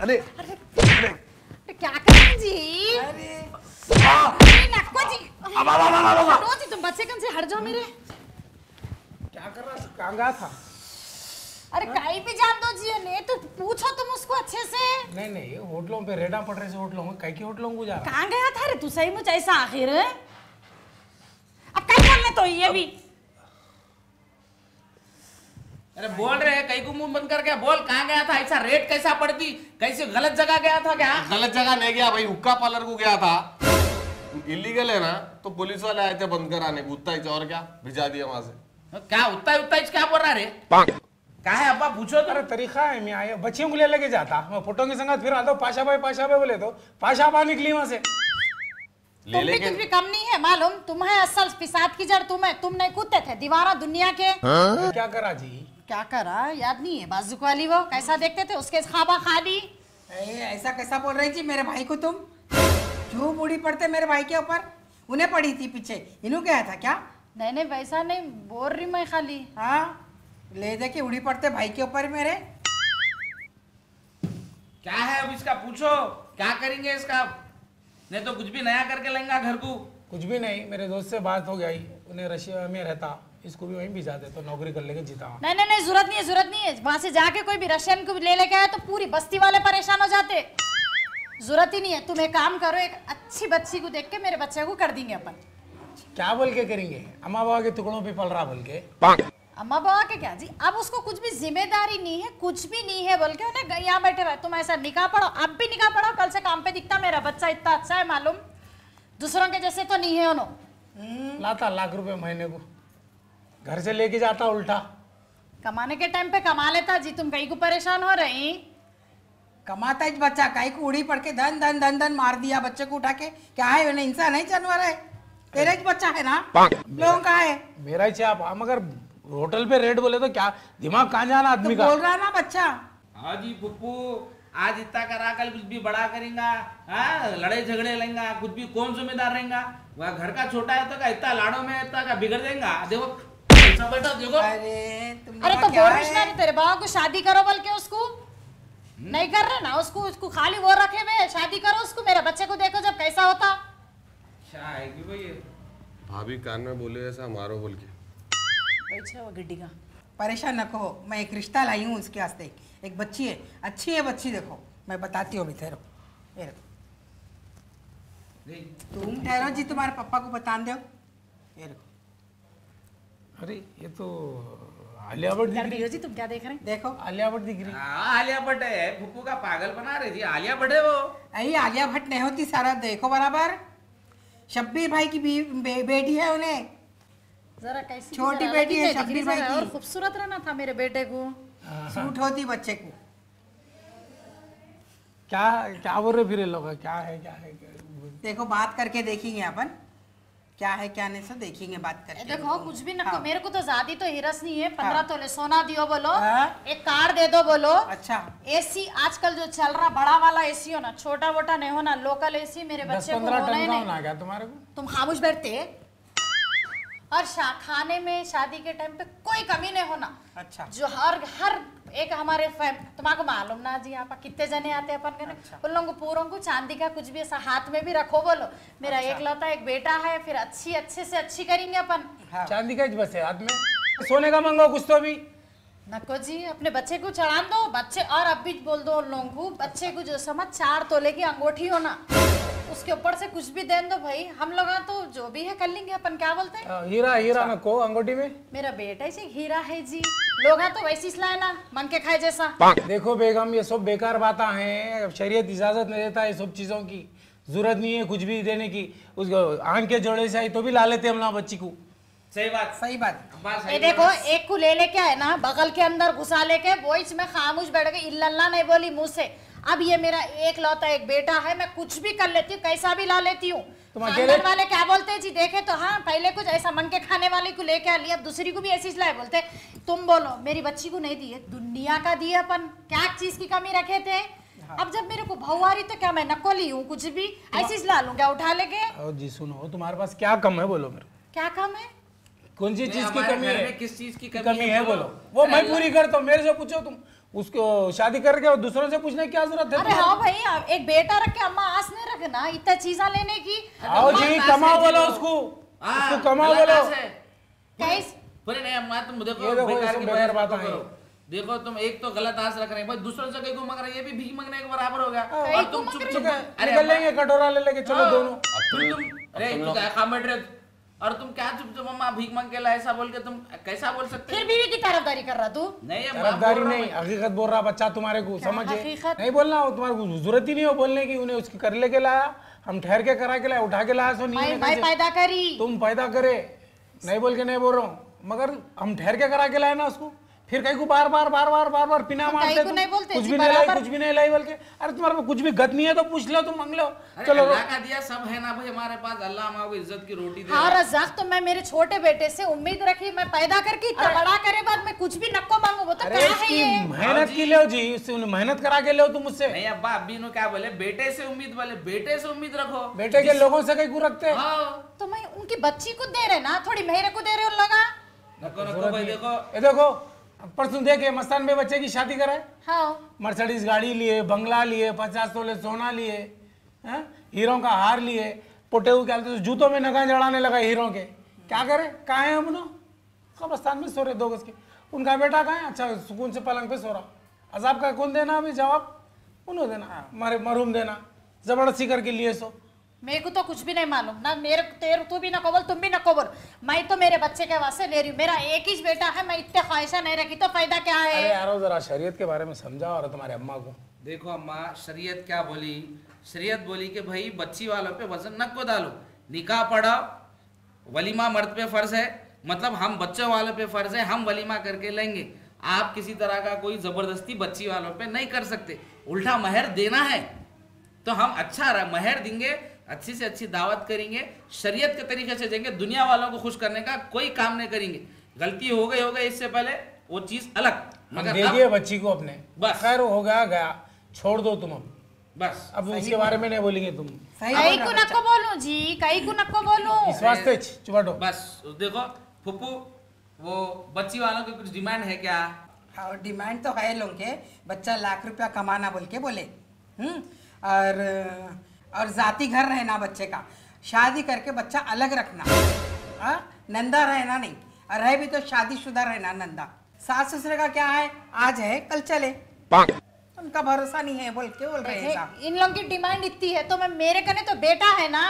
अरे अरे क्या करें जी? अरे। अरे नक्को जी। अब अब अब अब हटो जी तुम बच्चे कन से? हट जाओ मेरे। क्या कर रहा कहाँ गया था। अरे कहीं भी जान दो जी ने तो पूछो तुम उसको अच्छे से। नहीं नहीं होटलों पे रेडा पड़ रहे से होटलों में कई की होटलों को जा रहा कहाँ गया था रे तू? सही मुझे ऐसा आखिर? अब कहीं बोलने तो ये भी। अरे बोल रहे हैं कहीं को मुँह बंद करके बोल कहाँ गया था? ऐसा रेट कैसा पड़ती? कैसे गलत जगह गया था क्या? गलत जगह नहीं गया भाई हुक्का पार्लर को गया था। इलीगल है ना तो पुलिस वाले आए थे बंद कराने को उतना और क्या? भिजा दिया वहाँ से। क्या उतना ही उतना ही क्या बोल रहा रे? कहा है अब्बा पूछो तो। तरीका है मैं आया बच्चियों को ले लेके जाता। मैं फ़ोटो के संगत फिर आता हूँ पाशा भाई पाशा भाई बोले तो। पाशा बा निकली वहाँ से। ले लेके कुछ भी कम नहीं है मालूम? तुम है असल पिसाद की जड़ तुम है तुम नहीं कूदते थे दीवारा दुनिया के। क्या करा जी? क्या करा? याद नहीं है? बाजुक वाली वो? कैसा देखते थे? उसके खाबा खाली। ऐसा कैसा बोल रही थी मेरे भाई को तुम? क्यों बूढ़ी पड़ते मेरे भाई के ऊपर उन्हें पड़ी थी पीछे। इन्हों गया था क्या? नहीं नहीं वैसा नहीं। बोल रही मैं खाली। हाँ? ले दे के उड़ी पड़ते भाई के ऊपर मेरे। क्या है अब इसका? पूछो। क्या करेंगे इसका नहीं तो कुछ भी नया करके लेंगे घर को। कुछ भी नहीं मेरे दोस्त से बात हो गई उन्हें रशिया में रहता। इसको भी वहीं भिजा दे तो नौकरी कर लेके जीता नहीं नहीं नहीं ज़रूरत नहीं है ज़रूरत नहीं है। वहाँ से जाके कोई भी रशियन को भी ले लेके आए तो पूरी बस्ती वाले परेशान हो जाते। ज़रूरत ही नहीं है। तुम एक काम करो एक अच्छी बच्ची को देख के मेरे बच्चे को कर देंगे अपन। क्या बोल के करेंगे? अम्मा बाबा के टुकड़ों पे पल रहा बोल के। अम्मा बाबा के क्या? जी अब उसको कुछ भी ज़िम्मेदारी नहीं है कुछ भी नहीं है बोल के उन्हें यहाँ बैठे हुए तुम ऐसा निकाह पढ़ो अब भी निकाह पढ़ो कल से काम पे दिखता मेरा बच्चा इतना अच्छा है मालूम? दूसरों के जैसे तो नहीं है उन्होंने लाता लाख रुपए महीने को। घर से लेके जाता उल्टा। कमाने के टाइम पे कमा लेता जी तुम कहीं को परेशान हो रही? कमाता ही बच्चा काई को उड़ी पड़ के धन धन धन धन मार दिया बच्चे को उठा के। क्या है उन्हें इंसान नहीं जानवर है? तेरा ही बच्चा है ना? लोगों का है। मेरा ही चाप। हम अगर होटल पे रेट बोले तो क्या? दिमाग कहाँ जाना तो आदमी का? बोल रहा ना बच्चा। हाँ जी पप्पू आज इतना करा कल कुछ भी बड़ा करेगा हाँ? लड़ाई झगड़े लेंगा कुछ भी कौन जिम्मेदार रहेगा? वह घर का छोटा है तो का इतना लाड़ो में इतना का बिगड़ देगा? देखो अरे अरे तो रही ना तेरे बाबा को शादी करो बोल के उसको नहीं कर रहे ना उसको उसको खाली वो रखे हुए शादी करो उसको मेरे बच्चे को देखो जब कैसा होता। कि ये? भाभी कान में बोले ऐसा मारो बोल के। अच्छा गिड्डी का। परेशान न हो मैं एक रिश्ता लाई हूँ उसके वास्ते। एक बच्ची है अच्छी है बच्ची देखो मैं बताती हूँ अभी ठहरो तुम ठहरो जी तुम्हारे पापा को बता दो। ये रखो। अरे ये तो आलिया भट्ट दिख रही जी तुम क्या देख रहे हैं? देखो। आलिया भट्ट दिख रही। हाँ, आलिया भट्ट है। फुप्पू का पागल बना रही थी आलिया भट्ट है वो। अरे आलिया भट्ट नहीं होती सारा। देखो बराबर। शब्बीर भाई की बी, बे, बेटी है उन्हें। जरा कैसी छोटी बेटी है, शब्बीर भाई की। और खूबसूरत रहना था मेरे बेटे को। सूट होती बच्चे को। क्या क्या बोल रहे फिर लोग? क्या है क्या है? देखो बात करके देखेंगे अपन। क्या है क्या नहीं सब देखेंगे बात करके देखो कुछ भी ना हाँ। मेरे को तो ज़्यादा तो हिरस नहीं है। पंद्रह हाँ। तोले सोना दियो बोलो हाँ। एक कार दे दो बोलो। अच्छा। एसी आजकल जो चल रहा बड़ा वाला एसी हो ना छोटा वोटा नहीं होना लोकल एसी मेरे बच्चे को होना ही नहीं। होना तुम्हारे को? तुम खामोश बैठते। और खाने में शादी के टाइम पे कोई कमी नहीं होना। अच्छा। जो हर हर एक हमारे फैम तुम्हारे मालूम ना जी आप कितने जने आते हैं अपन के ना? अच्छा। उन लोगों को पूरों को चांदी का कुछ भी ऐसा हाथ में भी रखो बोलो। मेरा अच्छा। एक लौता एक बेटा है फिर अच्छी अच्छे से अच्छी करेंगे अपन। हाँ। चांदी का ही बस है हाथ में। सोने का मंगाओ कुछ तो अभी। नको जी अपने बच्चे को चढ़ा दो। बच्चे और अब भी बोल दो उन लोगों को बच्चे को जो समझ चार तोले की अंगूठी होना उसके ऊपर से कुछ भी दे दो भाई। हम लोग तो जो भी है कर लेंगे अपन क्या बोलते हैं? हाँ, हीरा हीरा न को अंगूठी में? मेरा बेटा ही हीरा है जी। लोग हैं तो वैसी लाए ना मन के खाए जैसा। देखो बेगम ये सब बेकार बातें हैं। शरीयत इजाज़त नहीं देता है सब चीज़ों की। ज़रूरत नहीं है कुछ भी देने की। उसको आँख के जोड़े से आई तो भी ला लेते हम ना बच्ची को। सही बात। सही बात। ये देखो एक को ले लेके आए ना बगल के अंदर घुसा लेके वो इसमें खामोश बैठ गई इल्लल्ला नहीं बोली मुँह से। अब ये मेरा एक लौता एक बेटा है मैं कुछ भी कर लेती हूँ कैसा भी ला लेती हूँ। खानदान वाले क्या बोलते हैं? जी देखे तो हाँ पहले कुछ ऐसा मन के खाने वाले को लेके आ लिया अब दूसरी को भी ऐसी लाए बोलते तुम बोलो मेरी बच्ची को नहीं दिए दुनिया का दिए अपन क्या चीज़ की कमी रखे थे? अब जब मेरे को भाव आ रही तो क्या मैं नकोली हूँ कुछ भी? ऐसी ला लूँ क्या उठा लेके जी सुनो तुम्हारे पास क्या कम है बोलो मेरे क्या कम है? कौन सी चीज़ की कमी है? किस चीज़ की कमी है बोलो। वो मैं पूरी करता हूँ मेरे से पूछो तुम। उसको शादी करके और दूसरों से पूछने की क्या ज़रूरत है अरे हाँ भाई एक बेटा रख के अम्मा आस नहीं रखना इतना चीजा लेने की। आओ जी कमाओ बोलो उसको। हाँ, उसको कमाओ बोलो नाच है। नहीं अम्मा तुम देखो बेकार की बेकार बातें करो। देखो तुम एक तो गलत आस रख रहे हैं। भाई दूसरों से कहीं को मांग रहे हैं ये भी भीख मांगने के बराबर हो गया और तुम चुप चुप अरे निकल अम्मा, लेंगे कटोरा ले लेके चलो हाँ। दोनों। तुम तुम अरे तुम क्या काम बैठ रहे और तुम क्या चुप चुप मम्मा भीख मांग के ऐसा बोल के तुम कैसा बोल सकते फिर बीवी की तरफदारी कर रहा तू? नहीं तरफदारी नहीं हकीकत बोल रहा बच्चा तुम्हारे को समझ? नहीं बोलना हो तुम्हारे को ज़रूरत ही नहीं हो बोलने की उन्हें उसकी कर लेके लाया हम ठहर के करा के लाया उठा के लाया सो नहीं है? पैदा करी। तुम पैदा करे नहीं बोल के नहीं बोल रहा हूँ मगर हम ठहर के करा के लाए ना उसको। फिर कहीं को बार बार बार बार बार बार पिना तो मारते कहीं नहीं बोलते कुछ भी नहीं लाई कुछ भी नहीं लाई बोल के। अरे तुम्हारे को कुछ भी गत नहीं है तो पूछ लो तुम मांग लो चलो अल्लाह का दिया सब है ना भाई हमारे पास अल्लाह हमारे को इज़्ज़त की रोटी दे हाँ रजाक तो मैं मेरे छोटे बेटे से उम्मीद रखी मैं पैदा करके इतना बड़ा करे बाद मैं कुछ भी नक्को मांगू वो तो क्या है ये? मेहनत की लो जी मेहनत करा के लो तुम उससे। नहीं अब्बा अब्बी ने क्या बोले? बेटे से उम्मीद बोले बेटे से उम्मीद रखो। बेटे के लोगों से कहीं को रखते। हाँ। तो मैं उनकी बच्ची को दे रहे ना थोड़ी मेरे को दे रहे उन लगा। नको नको भाई देखो। ये देखो परसों देखे मस्तान में बच्चे की शादी कराए। हाँ। मर्सिडीज गाड़ी लिए बंगला लिए पचास तोले सोना लिए हीरो का हार लिए। पोटे क्या बोलते जूतों में नगा जड़ाने लगा हीरो के। क्या करे? कहा है अपनो? कब्रस्तान में सो रहे दो गज के। उनका बेटा कहा है? अच्छा सुकून से पलंग पे सो रहा अजाब का कौन देना अभी? जवाब? उन्होंने देना। मारे मरूम देना। ज़बरदस्ती करके लिए सो। मेरे को तो कुछ भी नहीं मालूम। ना मेरे तेरे तू भी नको बोल तुम भी नको बोल मैं तो मेरे बच्चे के वास्ते ले रही हूँ। मेरा एक ही बेटा है मैं इतने ख्वाहिशा नहीं रखी तो फ़ायदा क्या अरे है यारो जरा शरीयत के बारे में समझाओ और तुम्हारे अम्मा को। देखो अम्मा शरीयत क्या बोली? शरीयत बोली कि भाई बच्ची वालों पे वज़न न को डालो। निकाह पढ़ाओ। वलीमा मर्द पे फ़र्ज़ है। मतलब हम बच्चों वालों पे फ़र्ज़ है हम वलीमा करके लेंगे। आप किसी तरह का कोई ज़बरदस्ती बच्ची वालों पे नहीं कर सकते। उल्टा महर देना है। तो हम अच्छा रह- महर देंगे अच्छी से अच्छी दावत करेंगे शरीयत के तरीके से देंगे दुनिया वालों को खुश करने का कोई काम नहीं करेंगे। गलती हो गई हो गई इससे पहले वो चीज़ अलग। मगर दे दिए बच्ची को अपने। बस। खैर हो गया गया। छोड़ दो तुम अब। बस। अब उसके बारे में नहीं बोलेंगे तुम। कई को नको बोलूँ जी? कई को नको बोलूँ? इस वास्ते चुपाटो बस देखो फुप्पू वो बच्ची वालों की कुछ डिमांड है क्या? हाँ डिमांड तो है लोग के। बच्चा लाख रुपया कमाना बोल के बोले। हम्म और और जाति घर रहना बच्चे का। शादी करके बच्चा अलग रखना। आ? नंदा रहना नहीं। और रहे भी तो शादीशुदा रहना नंदा। सास ससुर का क्या है? आज है कल चले। उनका भरोसा नहीं है बोल के बोल रहे हैं इन लोगों की डिमांड इतनी है तो मैं मेरे कने तो बेटा है ना।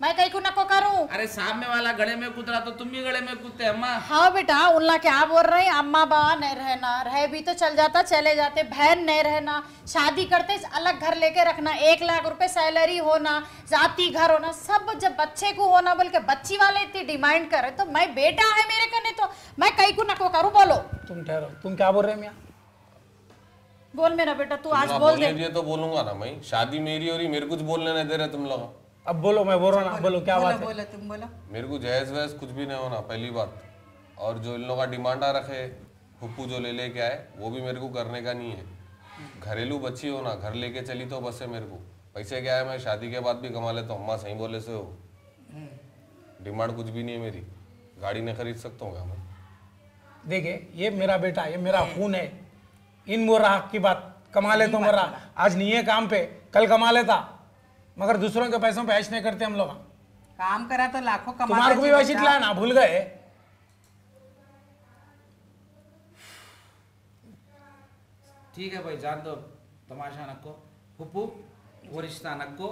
मैं कई को नको करूँ? अरे सामने वाला गड़े में कूद तो तुम भी गड़े में कूदते अम्मा। हाँ बेटा उनला क्या बोल रहे हैं? अम्मा बाबा नहीं रहना। रहे भी तो चल जाता चले जाते। बहन नहीं रहना। शादी करते अलग घर लेके रखना। एक लाख रुपए सैलरी होना जाति घर होना सब जब बच्चे को होना बोल के बच्ची वाले इतनी डिमांड करे तो मैं बेटा है मेरे कने तो। मैं कई को नको करूँ? बोलो। तुम ठहरो। तुम क्या बोल रहे हैं मियाँ? बोल मेरा बेटा तू आज बोल दे। तो बोलूँगा ना मैं। शादी मेरी हो रही मेरे कुछ बोलने नहीं दे रहे तुम लोग। अब बोलो मैं बोल रहा हूँ ना बोलो क्या बोलो बात है? बोलो तुम बोलो। मेरे को जहेज वहज कुछ भी नहीं होना पहली बात। और जो इन लोगों का डिमांड आ रखे फुप्पू जो ले लेके आए वो भी मेरे को करने का नहीं है। घरेलू बच्ची हो ना घर लेके चली तो बस है मेरे को। पैसे क्या है मैं शादी के बाद भी कमा लेता हूँ अम्मा सही बोले से हो। डिमांड कुछ भी नहीं है मेरी। गाड़ी नहीं खरीद सकता हूँ क्या मैं? देखिए ये मेरा बेटा ये मेरा खून है। इन बोल रहा की बात कमा ले तो मरा आज नहीं है काम पे कल कमा लेता। मगर दूसरों के पैसों पे ऐश नहीं करते हम लोग। काम करा तो लाखों कमा तुम्हारे को भी वैसे ना भूल गए। ठीक है भाई जान दो तमाशा नक्को फुप्पू वो रिश्ता नक्को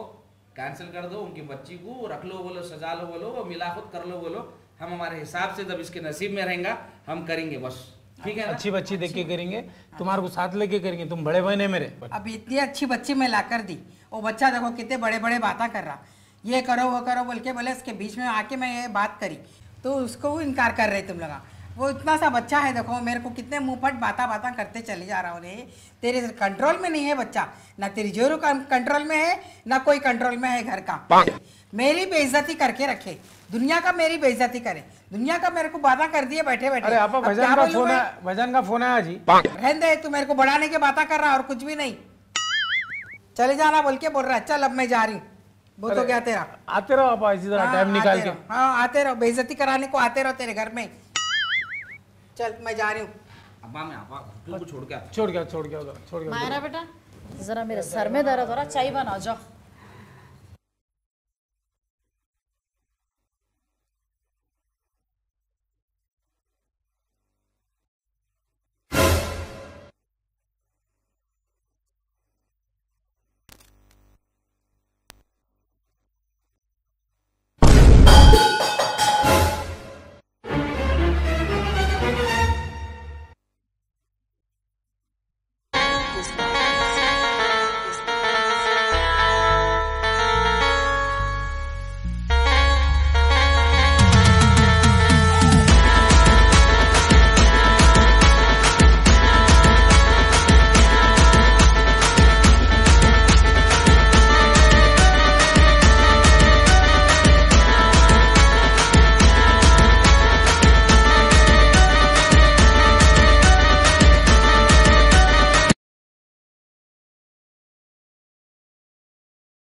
कैंसिल कर दो उनकी बच्ची को रख लो बोलो सजा लो बोलो वो मिला खुद कर लो बोलो हम हमारे हिसाब से जब इसके नसीब में रहेंगे हम करेंगे बस। ठीक है अच्छी बच्ची देख के करेंगे। तुम्हारे को साथ लेके करेंगे। तुम बड़े बहन है मेरे। अब इतनी अच्छी बच्ची मैं लाकर दी। वो बच्चा देखो कितने बड़े बड़े बातें कर रहा। ये करो वो करो बोल के बोले इसके बीच में आके मैं ये बात करी। तो उसको वो इनकार कर रहे तुम लोग। वो इतना सा बच्चा है देखो मेरे को कितने मुंहफट बाता बाता करते चले जा रहा उन्हें तेरे कंट्रोल में नहीं है बच्चा। ना तेरी जोरू का कंट्रोल में है ना कोई कंट्रोल में है घर का। मेरी बेइज्जती करके रखे। दुनिया का मेरी बेइज्जती करे। दुनिया का मेरे को बाधा कर दिए बैठे बैठे। अरे आपा भजन का फ़ोन है भजन का फ़ोन आया जी रहने दे तू मेरे को बढ़ाने के बातें कर रहा और कुछ भी नहीं। चले जाना बोल के बोल रहा है चल अब मैं जा रही हूँ। वो तो क्या तेरा? आते रहो आपा इसी तरह हाँ, टाइम निकाल के। हाँ आते रहो बेइज्जती कराने को आते रहो तेरे घर में। चल मैं जा रही हूँ। अब्बा मैं को छोड़ के छोड़ गया छोड़ गया छोड़ गया मायरा बेटा जरा मेरे सर में दर्द हो रहा चाय बनाओ जाओ